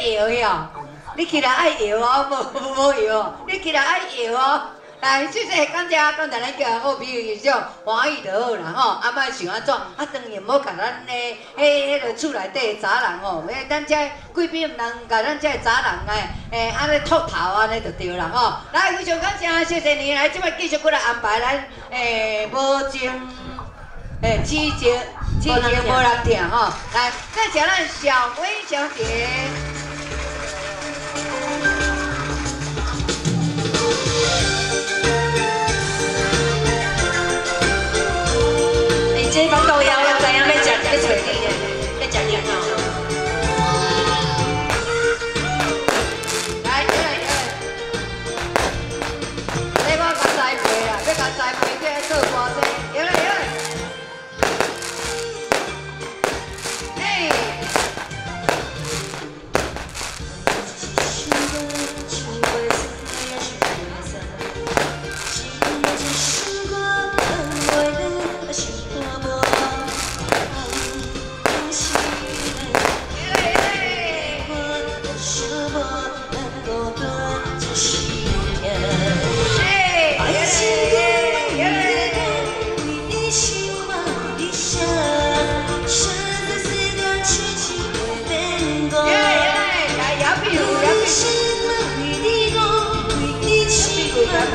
摇哟，你起来爱摇哦，无无摇哦，你起来爱摇哦。来，谢谢，感谢，刚才咱叫好朋友就欢喜就好啦吼，啊，莫想安怎，啊，当然无甲咱的迄迄个厝内底杂人吼，诶，咱这贵宾毋通甲咱这杂人诶，诶，安尼秃头安尼就对啦吼。来，非常感谢啊，谢谢你来，即摆继续过来安排咱诶，无情诶，痴情痴情无人听吼。来，再请咱小薇小姐。这帮导游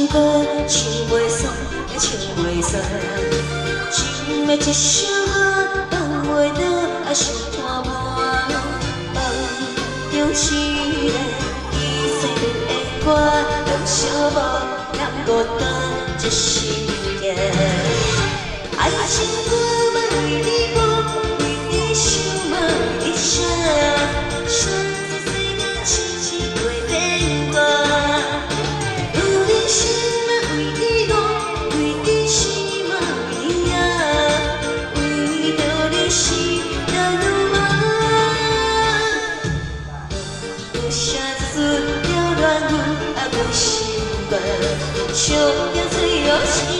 首歌唱袂煞，也唱袂煞。情的一首歌放袂倒，也是拖磨。梦中一个已逝的歌，让寂寞难孤单一世界。爱情歌要为你心肝，想要最后痴